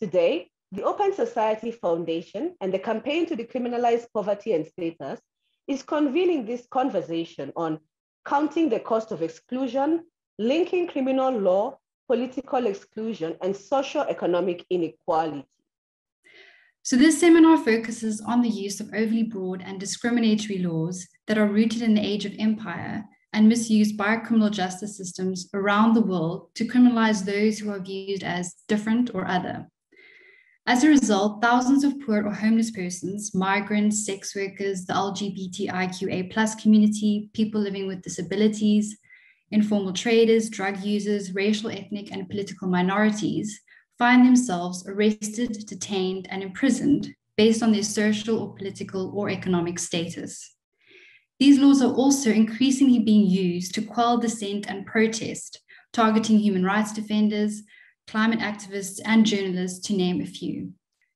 Today, the Open Society Foundation and the Campaign to Decriminalize Poverty and Status is convening this conversation on counting the cost of exclusion, linking criminal law, political exclusion, and socio-economic inequality. So this seminar focuses on the use of overly broad and discriminatory laws that are rooted in the age of empire and misused by criminal justice systems around the world to criminalize those who are viewed as different or other. As a result, thousands of poor or homeless persons, migrants, sex workers, the LGBTIQA plus community, people living with disabilities, informal traders, drug users, racial, ethnic, and political minorities find themselves arrested, detained, and imprisoned based on their social or political or economic status. These laws are also increasingly being used to quell dissent and protest, targeting human rights defenders, climate activists, and journalists, to name a few.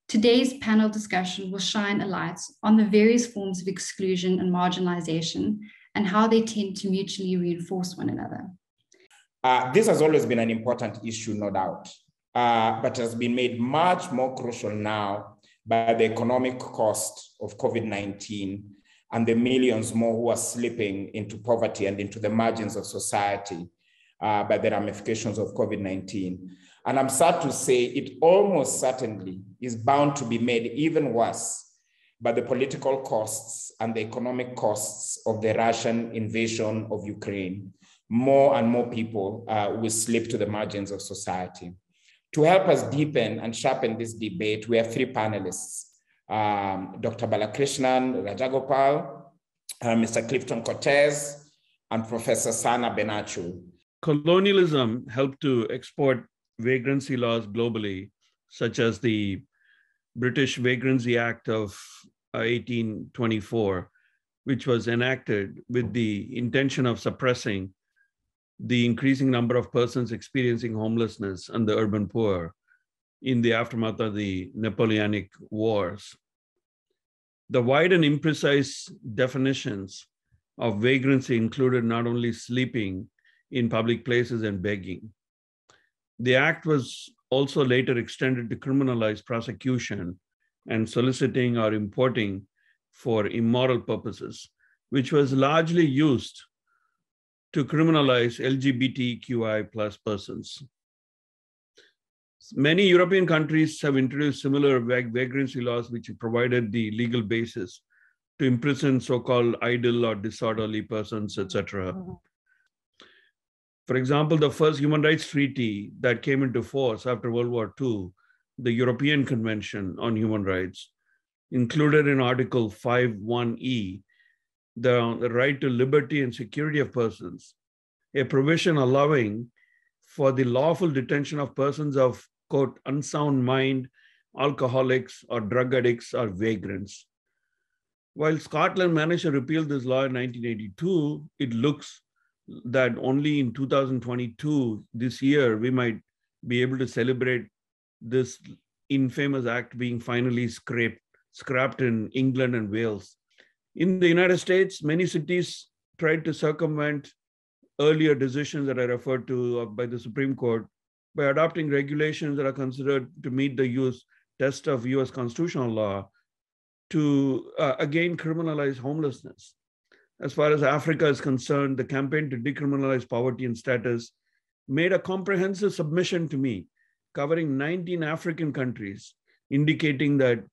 Today's panel discussion will shine a light on the various forms of exclusion and marginalization and how they tend to mutually reinforce one another. Uh, this has always been an important issue, no doubt, uh, but has been made much more crucial now by the economic cost of COVID 19 and the millions more who are slipping into poverty and into the margins of society uh, by the ramifications of COVID 19. And I'm sad to say it almost certainly is bound to be made even worse by the political costs and the economic costs of the Russian invasion of Ukraine. More and more people uh, will slip to the margins of society. To help us deepen and sharpen this debate, we have three panelists um, Dr. Balakrishnan Rajagopal, uh, Mr. Clifton Cortez, and Professor Sana Ben Achour. Colonialism helped to export vagrancy laws globally, such as the British Vagrancy Act of 1824, uh, which was enacted with the intention of suppressing the increasing number of persons experiencing homelessness and the urban poor in the aftermath of the Napoleonic Wars. The wide and imprecise definitions of vagrancy included not only sleeping in public places and begging. The act was also later extended to criminalize prosecution and soliciting or importing for immoral purposes, which was largely used to criminalize LGBTQI plus persons. Many European countries have introduced similar vag- vagrancy laws, which provided the legal basis to imprison so-called idle or disorderly persons, etc. For example, the first human rights treaty that came into force after World War II, the European Convention on Human Rights, included in Article 5.1e the, the right to liberty and security of persons, a provision allowing for the lawful detention of persons of quote, unsound mind, alcoholics, or drug addicts, or vagrants. While Scotland managed to repeal this law in 1982, it looks that only in 2022, this year, we might be able to celebrate this infamous act being finally scraped, scrapped in England and Wales. In the United States, many cities tried to circumvent earlier decisions that I referred to uh, by the Supreme Court by adopting regulations that are considered to meet the US test of US constitutional law to uh, again criminalize homelessness. As far as Africa is concerned, the campaign to decriminalize poverty and status made a comprehensive submission to me covering 19 African countries, indicating that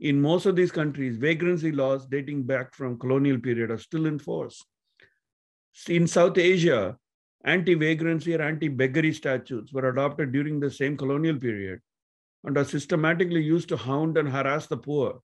in most of these countries, vagrancy laws dating back from colonial period are still in force. In South Asia, anti-vagrancy or anti-beggary statutes were adopted during the same colonial period and are systematically used to hound and harass the poor.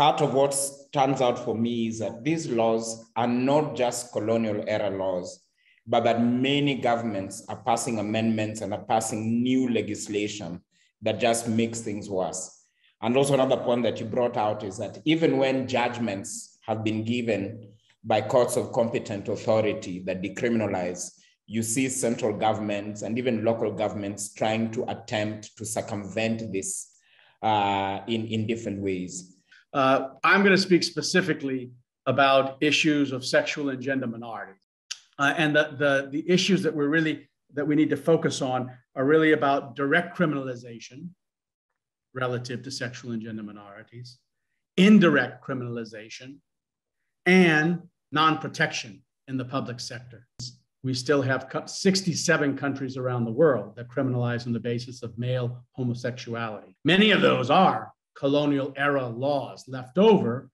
Part of what stands out for me is that these laws are not just colonial era laws, but that many governments are passing amendments and are passing new legislation that just makes things worse. And also another point that you brought out is that even when judgments have been given by courts of competent authority that decriminalize you see central governments and even local governments trying to attempt to circumvent this uh, in, in different ways. Uh, I'm going to speak specifically about issues of sexual and gender minorities. Uh, and the, the, the issues that we're really that we need to focus on are really about direct criminalization, relative to sexual and gender minorities, indirect criminalization, and non protection in the public sector. We still have 67 countries around the world that criminalize on the basis of male homosexuality. Many of those are colonial era laws left over,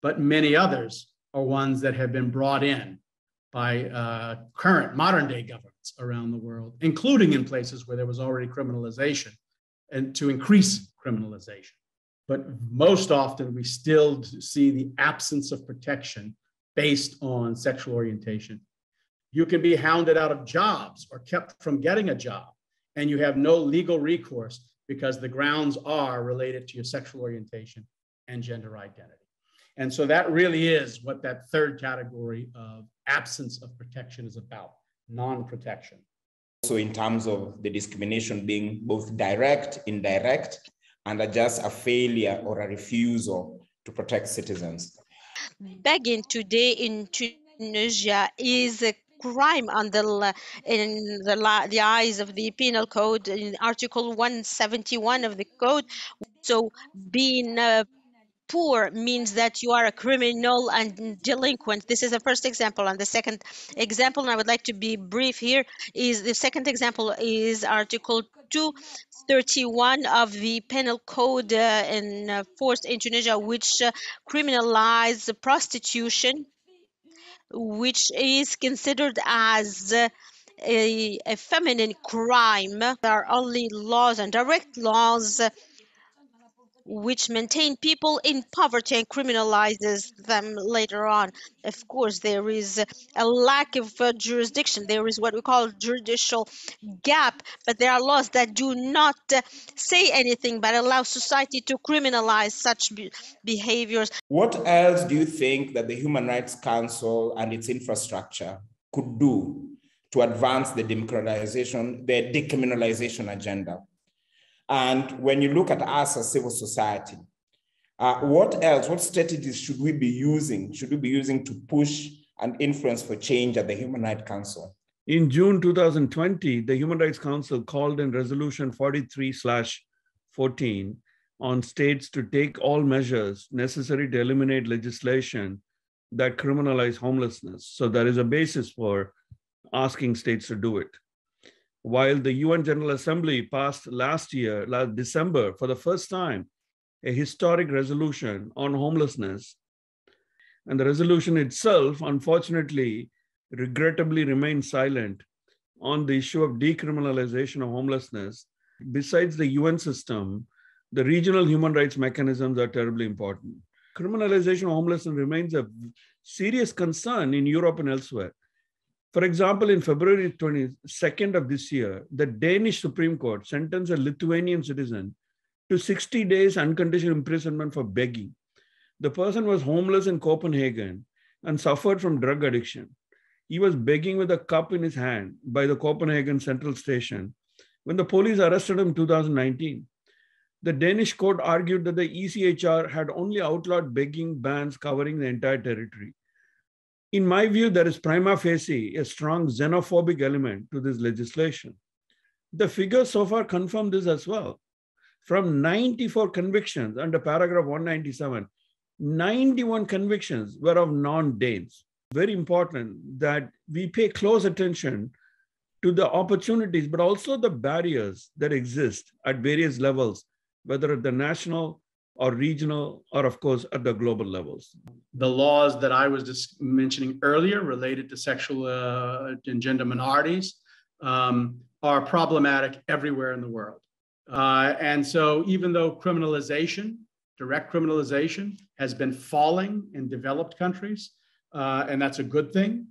but many others are ones that have been brought in by uh, current modern day governments around the world, including in places where there was already criminalization and to increase criminalization. But most often, we still see the absence of protection based on sexual orientation. You can be hounded out of jobs or kept from getting a job, and you have no legal recourse because the grounds are related to your sexual orientation and gender identity. And so that really is what that third category of absence of protection is about non protection. So, in terms of the discrimination being both direct, indirect, and just a failure or a refusal to protect citizens. Begging today in Tunisia is a crime under in the, the eyes of the penal code in article 171 of the code so being uh, poor means that you are a criminal and delinquent. This is the first example. And the second example, and I would like to be brief here, is the second example is Article 231 of the Penal Code uh, in uh, force in Tunisia, which uh, criminalizes prostitution, which is considered as a, a feminine crime. There are only laws and direct laws which maintain people in poverty and criminalizes them later on. Of course, there is a lack of uh, jurisdiction. There is what we call judicial gap, but there are laws that do not uh, say anything but allow society to criminalize such be behaviors. What else do you think that the Human Rights Council and its infrastructure could do to advance the democratization, the decriminalization agenda? And when you look at us as civil society, uh, what else, what strategies should we be using? Should we be using to push and influence for change at the Human Rights Council? In June 2020, the Human Rights Council called in Resolution 43 14 on states to take all measures necessary to eliminate legislation that criminalize homelessness. So there is a basis for asking states to do it while the UN General Assembly passed last year, last December, for the first time, a historic resolution on homelessness. And the resolution itself, unfortunately, regrettably remains silent on the issue of decriminalization of homelessness. Besides the UN system, the regional human rights mechanisms are terribly important. Criminalization of homelessness remains a serious concern in Europe and elsewhere. For example, in February 22nd of this year, the Danish Supreme Court sentenced a Lithuanian citizen to 60 days unconditional imprisonment for begging. The person was homeless in Copenhagen and suffered from drug addiction. He was begging with a cup in his hand by the Copenhagen Central Station when the police arrested him in 2019. The Danish court argued that the ECHR had only outlawed begging bans covering the entire territory. In my view, there is prima facie a strong xenophobic element to this legislation. The figures so far confirm this as well. From 94 convictions under paragraph 197, 91 convictions were of non Danes. Very important that we pay close attention to the opportunities, but also the barriers that exist at various levels, whether at the national, or regional, or of course at the global levels. The laws that I was just mentioning earlier related to sexual uh, and gender minorities um, are problematic everywhere in the world. Uh, and so, even though criminalization, direct criminalization, has been falling in developed countries, uh, and that's a good thing,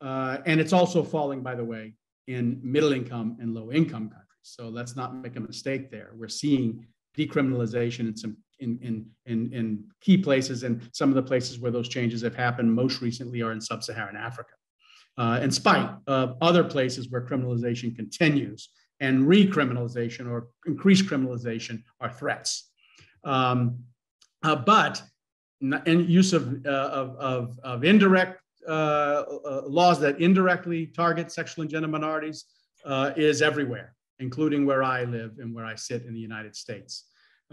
uh, and it's also falling, by the way, in middle income and low income countries. So let's not make a mistake there. We're seeing decriminalization in some in, in, in, in key places and some of the places where those changes have happened most recently are in sub-Saharan Africa. Uh, in spite of other places where criminalization continues and recriminalization or increased criminalization are threats. Um, uh, but in use of, uh, of, of, of, indirect uh, uh, laws that indirectly target sexual and gender minorities uh, is everywhere, including where I live and where I sit in the United States.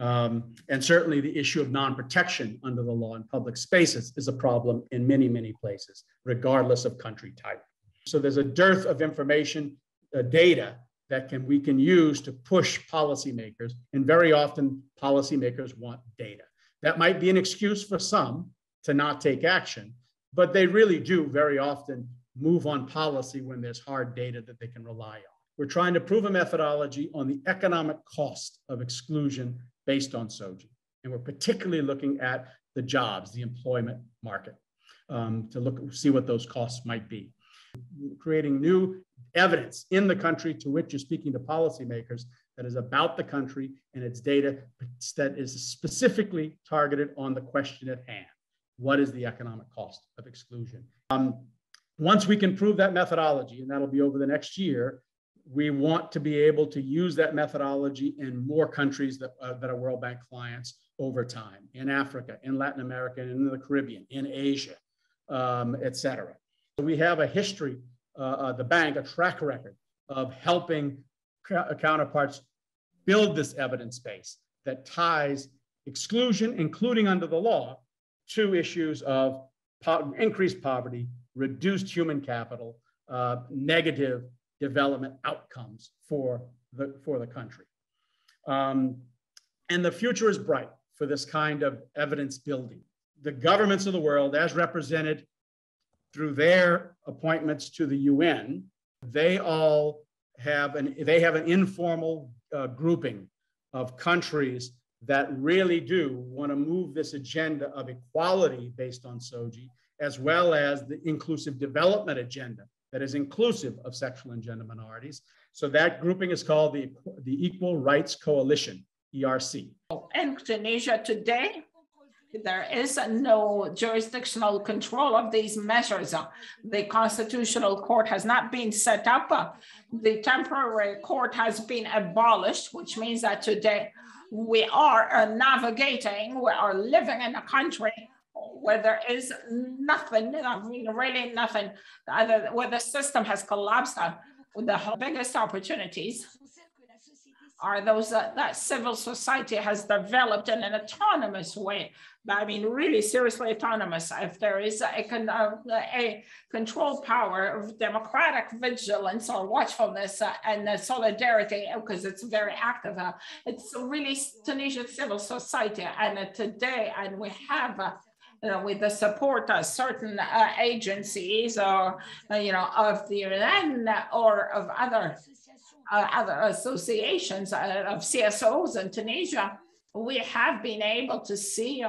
Um, and certainly the issue of non-protection under the law in public spaces is a problem in many, many places, regardless of country type. So there's a dearth of information, uh, data that can we can use to push policymakers. And very often policymakers want data. That might be an excuse for some to not take action, but they really do very often move on policy when there's hard data that they can rely on. We're trying to prove a methodology on the economic cost of exclusion based on SOGI. And we're particularly looking at the jobs, the employment market, um, to look see what those costs might be. Creating new evidence in the country to which you're speaking to policymakers that is about the country and its data that is specifically targeted on the question at hand. What is the economic cost of exclusion? Um, once we can prove that methodology, and that'll be over the next year, we want to be able to use that methodology in more countries that, uh, that are World Bank clients over time, in Africa, in Latin America, in the Caribbean, in Asia, um, et cetera. So we have a history, uh, uh, the bank, a track record of helping counterparts build this evidence base that ties exclusion, including under the law, to issues of po increased poverty, reduced human capital, uh, negative development outcomes for the, for the country. Um, and the future is bright for this kind of evidence building. The governments of the world, as represented through their appointments to the UN, they all have an, they have an informal uh, grouping of countries that really do want to move this agenda of equality based on SOGI, as well as the inclusive development agenda that is inclusive of sexual and gender minorities. So that grouping is called the, the Equal Rights Coalition, ERC. In Tunisia today, there is no jurisdictional control of these measures. The constitutional court has not been set up. The temporary court has been abolished, which means that today we are navigating, we are living in a country where there is nothing, I mean, really nothing, where the system has collapsed, uh, the biggest opportunities are those uh, that civil society has developed in an autonomous way. I mean, really seriously autonomous. If there is a, a, control power of democratic vigilance or watchfulness uh, and uh, solidarity, because it's very active, uh, it's really Tunisian civil society. And uh, today, and we have uh, with the support of certain uh, agencies or, uh, you know, of the UN or of other, uh, other associations uh, of CSOs in Tunisia, we have been able to see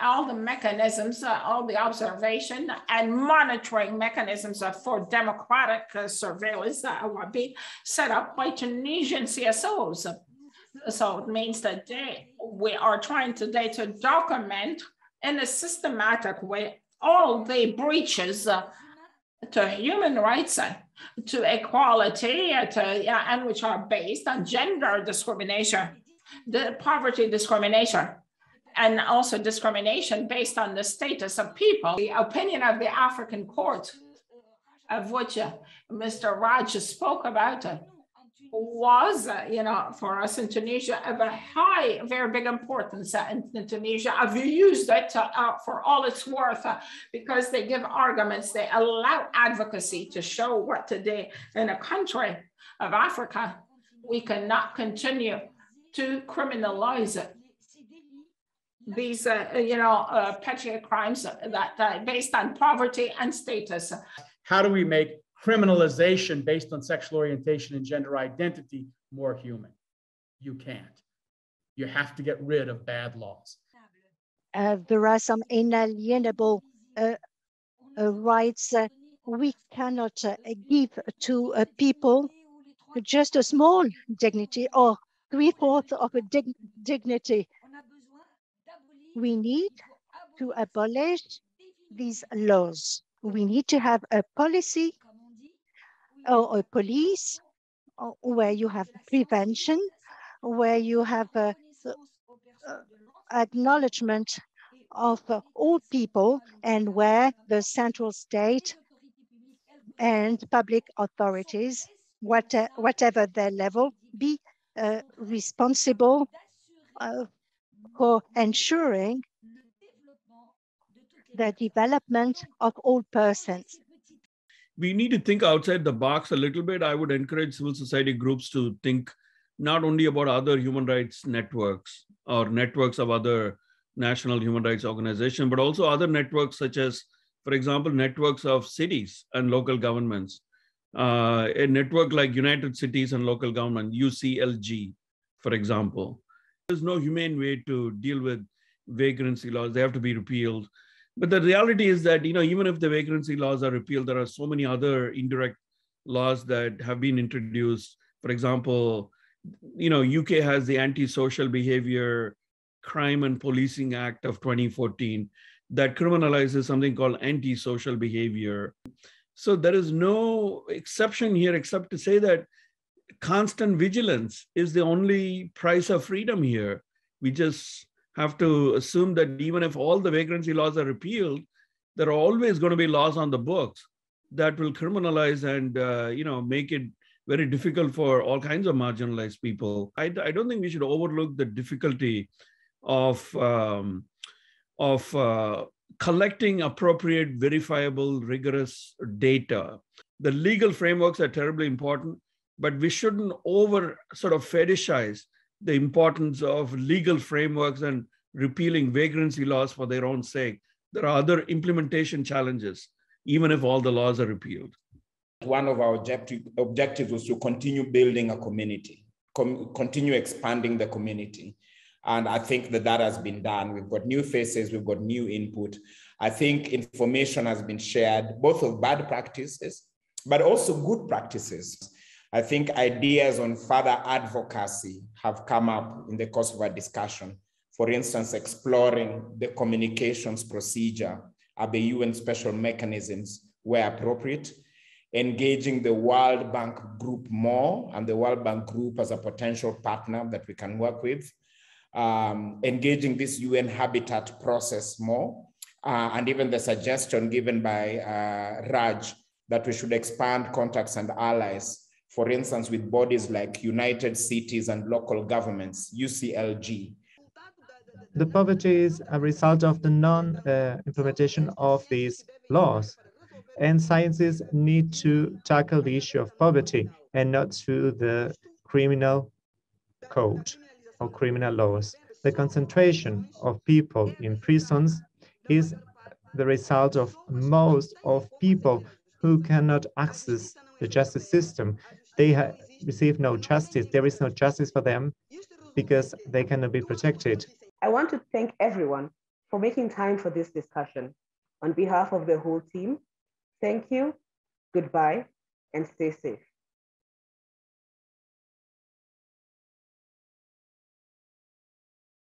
all the mechanisms, uh, all the observation and monitoring mechanisms for democratic uh, surveillance that are being set up by Tunisian CSOs. So it means that they, we are trying today to document in a systematic way all the breaches uh, to human rights, uh, to equality, uh, to, and which are based on gender discrimination, the poverty discrimination, and also discrimination based on the status of people. The opinion of the African court, of which uh, Mr. Raj spoke about, uh, was, uh, you know, for us in Tunisia of a high, very big importance uh, in, Tunisia. I've used it uh, for all it's worth uh, because they give arguments, they allow advocacy to show what today in a country of Africa, we cannot continue to criminalize it. These, uh, you know, uh, petty crimes that based on poverty and status. How do we make criminalization based on sexual orientation and gender identity more human. You can't. You have to get rid of bad laws. Uh, there are some inalienable uh, uh, rights uh, we cannot uh, give to uh, people just a small dignity or three-fourths of a dig dignity. We need to abolish these laws. We need to have a policy or, or police, or where you have prevention, where you have a acknowledgement of uh, all people and where the central state and public authorities, what, uh, whatever their level, be uh, responsible uh, for ensuring the development of all persons. We need to think outside the box a little bit. I would encourage civil society groups to think not only about other human rights networks or networks of other national human rights organizations, but also other networks such as, for example, networks of cities and local governments. Uh, a network like United Cities and Local Government, UCLG, for example. There's no humane way to deal with vagrancy laws. They have to be repealed. But the reality is that, you know, even if the vagrancy laws are repealed, there are so many other indirect laws that have been introduced. For example, you know, UK has the Anti-Social Behavior Crime and Policing Act of 2014 that criminalizes something called anti-social behavior. So there is no exception here except to say that constant vigilance is the only price of freedom here. We just have to assume that even if all the vagrancy laws are repealed, there are always going to be laws on the books that will criminalize and uh, you know make it very difficult for all kinds of marginalized people. I, I don't think we should overlook the difficulty of um, of uh, collecting appropriate, verifiable, rigorous data. The legal frameworks are terribly important, but we shouldn't over sort of fetishize the importance of legal frameworks and repealing vagrancy laws for their own sake. There are other implementation challenges, even if all the laws are repealed. One of our objective, objectives was to continue building a community, com- continue expanding the community. And I think that that has been done. We've got new faces, we've got new input. I think information has been shared, both of bad practices, but also good practices. I think ideas on further advocacy have come up in the course of our discussion. For instance, exploring the communications procedure at the UN special mechanisms where appropriate, engaging the World Bank Group more and the World Bank Group as a potential partner that we can work with, um, engaging this UN habitat process more, uh, and even the suggestion given by uh, Raj that we should expand contacts and allies, for instance, with bodies like United Cities and Local Governments, UCLG. The poverty is a result of the non-implementation uh, of these laws. And scientists need to tackle the issue of poverty and not through the criminal code or criminal laws. The concentration of people in prisons is the result of most of people who cannot access the justice system. They receive no justice. There is no justice for them because they cannot be protected. I want to thank everyone for making time for this discussion. On behalf of the whole team, thank you, goodbye, and stay safe.